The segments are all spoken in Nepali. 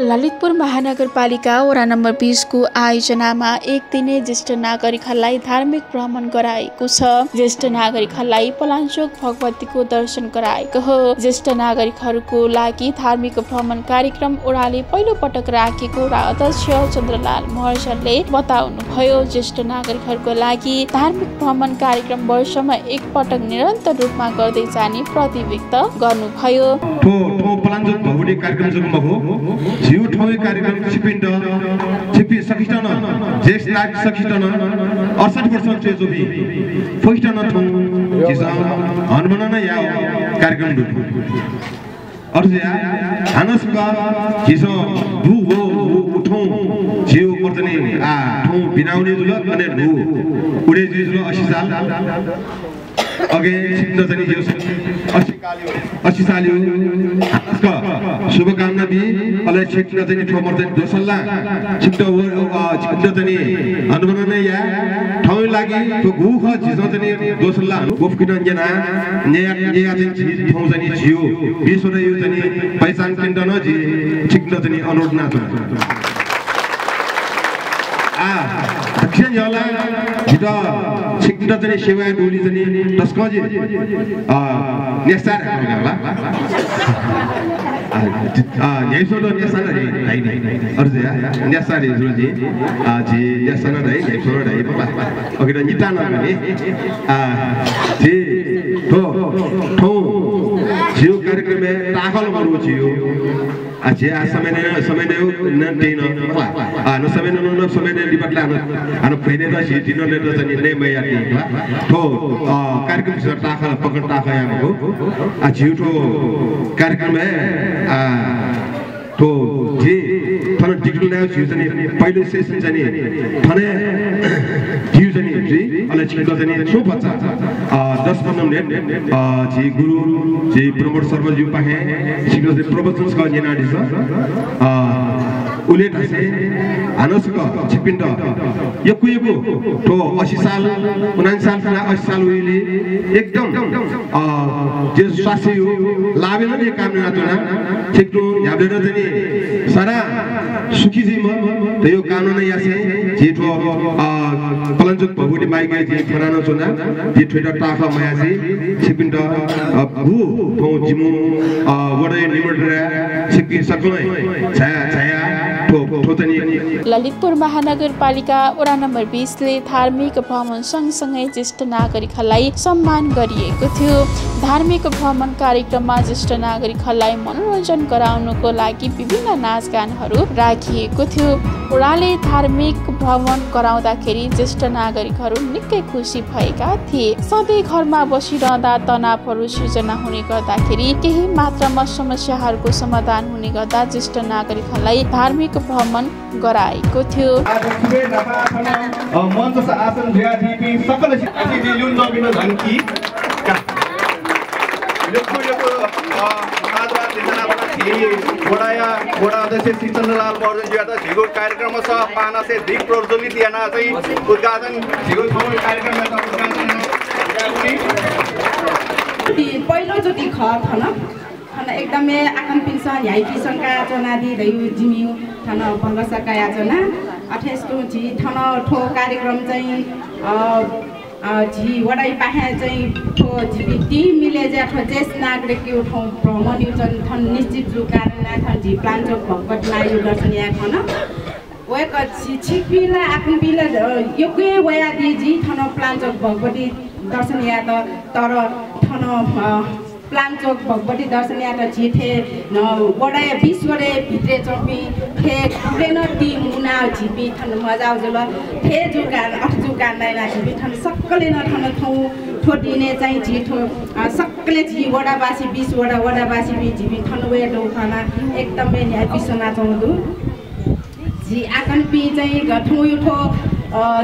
ललितपुर महानगरपालिका वडा नम्बर बिसको आयोजनामा एक दिने ज्येष्ठ नागरिकहरूलाई धार्मिक भ्रमण गराएको छ। ज्येष्ठ नागरिकहरूलाई पलाञ्चोक भगवतीको दर्शन गराएको हो। ज्येष्ठ नागरिकहरूको लागि धार्मिक भ्रमण कार्यक्रम ओडाले पहिलो पटक राखेको र अध्यक्ष चन्द्रलाल महर्जनले बताउनुभयो ज्येष्ठ नागरिकहरूको लागि धार्मिक भ्रमण कार्यक्रम वर्षमा एक पटक निरन्तर रूपमा गर्दै जाने प्रतिव्यक्त गर्नुभयो। पलाञ्चोक भगवती कार्यक्रम छिपिन्ड छिपि सकिटन जेस लाग सकिटन अडसठ वर्ष चाहिँ जोबी। फैटन ठौँ झिसा हनुमान या कार्यक्रम दु अर्जिया हानसका झिसो धु हो उठौँ झिउ पर्तने आ ठौँ बिनाउने जुल अनि ढु उडे जुल असी साल। अगे छिप्न चाहिँ जो अस्सी सालियो हानसका शुभकामना दि अले छिप्न चाहिँ ठोमर चाहिँ दोसल्ला छिप्न छिप्न चाहिँ हनुमान नै या ठाउँ लागि त्यो गुख झिसो चाहिँ दोसल्ला न्या चाहिँ ठाउँ चाहिँ विश्व यो चाहिँ पहिचान केन्द्र न झि छिप्न चाहिँ अनुरोध नाच। आ दक्षिण याला जिता छिक्न चाहिँ सेवा डोली चाहिँ टस्कजी अ नेसार होला यही सोलो नेसार रे नाही नाही अर्जे नेसार रे जुलजी आ जी नेसार रे यही सोलो रे बाबा ओके त निता न भने आ जी ठो जियो कार्यक्रम में गरु जियो आ समय ने समय ने न दिन आ न समय ने न समय ने लिबटला न अन फेने त छि दिन ले त नि ने मया ति ठो कार्यक्रम से टाकल पकड़ टाका यामको आ जियो ठो कार्यक्रम में आ तो जे जियो चाहिँ पहिलो सेसन चाहिँ थने जियो चाहिँ जी अले छिटो चाहिँ सो बच्चा। आ 10 15 मिनेट आ जी गुरु जी प्रमोद शर्मा जी पाहे चाहिँ प्रवचन जेना आ ढासे हानसक छिपिन्ड। यकु यकु तो 80 साल 79 साल 80 साल उइले एकदम जे स्वास्थ्य लाभेन ने काम नातुना छिटो याबले चाहिँ सारा सुखी जी म त यो कानुन यासे। जेठो पलञ्चोक भगुटी माइके जे फरानो चोना जे भु थौ जिमु वडे सकलै छाया छाया। ठो ठो ललितपुर महानगरपालिका वडा नम्बर बिसले धार्मिक भ्रमण सँगसँगै ज्येष्ठ नागरिकहरूलाई सम्मान गरिएको थियो। धार्मिक भ्रमण कार्यक्रममा ज्येष्ठ नागरिकहरूलाई मनोरञ्जन गराउनको लागि विभिन्न नाचगानहरू राखिएको थियो। वडाले धार्मिक भ्रमण गराउँदाखेरि ज्येष्ठ नागरिकहरू निकै खुसी भएका थिए। सधैँ घरमा बसिरहँदा तनावहरू सृजना हुने गर्दाखेरि केही मात्रामा समस्याहरूको समाधान हुने गर्दा ज्येष्ठ नागरिकहरूलाई धार्मिक भ्रमण गराएको थियो अध्यक्ष श्री चन्द्रलाल बर्जनजीबाट झिगो कार्यक्रम छ पाना से दिग प्रज्वलित चाहिँ उद्घाटन झिगो कार्यक्रममा पहिलोचोटि ख थन थन एकदमै आकन पिन्छ ह्याइ पिसनका चोनादि धैउ जिमिउ थन भङ्गसका याचना अठेस्टो झि थन ठो कार्यक्रम चाहिँ झि वडाइ पाहे चाहिँ ठो झिपी टिम मिले जा ठो जेस नागरिक यो ठो भ्रमण यो चाहिँ थन निश्चित जु कारण ना थन झि प्लान्चोक भगवत ना यो दर्शन या खन वेक छिकपिला आकन पिला यो के वया दि झि थन प्लान्चोक भगवती दर्शन या त तर थन प्लाङचोक भगवती दर्शन या त झिथे बडाय विश्वरे भित्रे चौपी थे कुरेन ती मुना झिपी थन मजा जुल थे जुगान अठ जुगान नाइना झिपी थन सक्कले नठन थौ ठोटिने चाहिँ झिठो सक्कले झि वडावासी बिस वडा वडावासी बि झिपी थन वे डौखाना एकदमै न्याय पिसना चाउँदु झि आकन पि चाहिँ ठौ यो ठो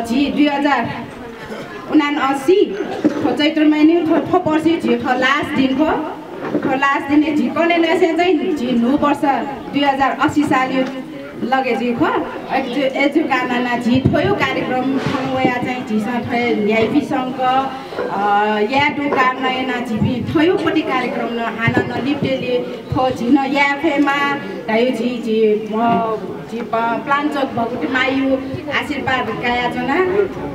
झि दुई हजार उना असी चैत्र महिने ठो पर्सि झिखो लास्ट दिनको लास्ट दिन झिकोले चाहिँ झि नु वर्ष दुई हजार असी साल यो लगेजी खो। एजु झी थोयो कार्यक्रम थङवया चाहिँ झिसा थय ल्याइपिसँग या डुका नयना झिपी थयोपट्टि कार्यक्रम न हाना न थो झिन याफेमा धायो झी झी झी प्लान्चोक भगुटी मायु आशीर्वाद गाया जना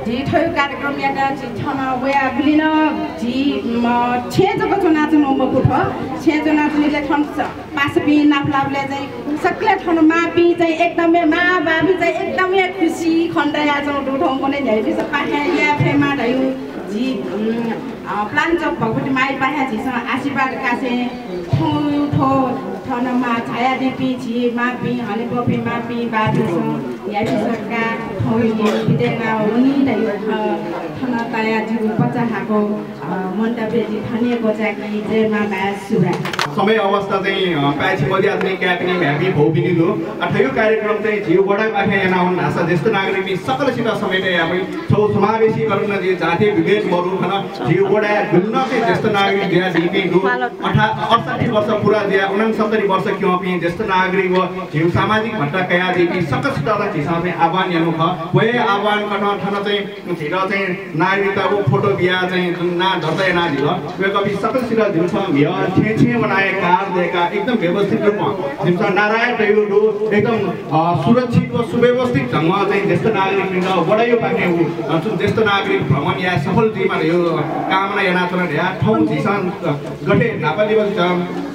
झी कार्यक्रम याका झी छन वया बुलिन। झी छे जग चुना चुन मकुठ छे चुना चुनीले ठन पासपी नाप्लाबले चाहिँ सक्ले ठन मापी चाहिँ एकदमै मा बाबी चाहिँ एकदमै खुसी खण्डया छौँ डुठौँ पनि झ्याइपी सब पाखे या फेमा ढायु झी प्लान्चोक भगवती माई पाखे झीसँग आशीर्वाद कासे ठो ठनमा छाया दिपी छि मापी हले पपी मापी बाबीसँग यापी सरका ठौली बितेना हुनी ढायु ठन ताया जिउ बच्चा खाएको मण्डपेजी ठने बचाकी जय मा भा सुरा समय अवस्था चाहिँ प्याची मध्य चाहिँ क्यापिनी भ्यापी भौपिनी दो ठयो कार्यक्रम चाहिँ झिउ बडा पाठे याना हुन् भाषा ज्येष्ठ नागरिक सकलसित समेटे अब छौ समावेशी गर्न जे जाति विभेद मरु खन झिउ बडा दुन्न चाहिँ ज्येष्ठ नागरिक दिया दिपी दो अठा अडसठी वर्ष पुरा दिया उनसत्तरी वर्ष क्यों पि ज्येष्ठ नागरिक व झिउ सामाजिक भट्टा कया दिपी सकलसित चाहिँ आह्वान ख। वय आह्वान गर्न ठन चाहिँ झिर चाहिँ नागरिकताको फोटो बिहा चाहिँ ना धर्दै ना झिल वे कवि सकलसित झिउ छ भिय छे छे बनाए कार दिएका एकदम व्यवस्थित रूपमा। जिम्सा नारायण रेगुहरू एकदम सुरक्षित व सुव्यवस्थित ढङ्गमा चाहिँ ज्येष्ठ नागरिक बढाइयो पाउने ऊ ज्येष्ठ नागरिक भ्रमण या सफल जीवन यो कामना या नाचन या ठाउँ झिसान गठे नापाली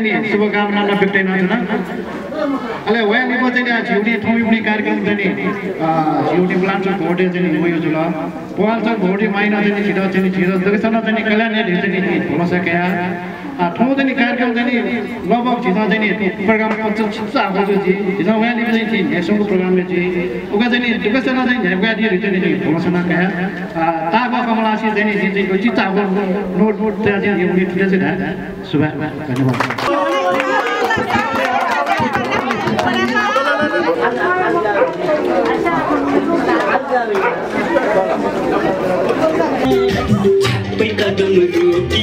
चाहिँ नि शुभकामना व्यक्तैन छन् अहिले लिपो चाहिँ झिउटी ठाउँ पनि कार्यक्रम चाहिँ नि प्लान्ट भोटे चाहिँ नि उयो जुल पवाल छ भोटे माइना चाहिँ छिटो चाहिँ नि छिटो चाहिँ नि कल्याण चाहिँ नि भन्न सके ठाउँ चाहिँ कार्यक्रम चाहिँ नि लगभग छिटो चाहिँ नि प्रोग्राम पच्चिस छिटो आएको छ जी छिटो वया लिपो चाहिँ हेसोको प्रोग्रामले चाहिँ उका चाहिँ नि दुकसँग चाहिँ झ्यापका दियो चाहिँ नि भन्न सके ताको कमलासी चाहिँ नि चाहिँ चिच्चा नोट नोट त्यहाँ चाहिँ यो ठुलो चाहिँ शुभ धन्यवाद Pay kadang rupiah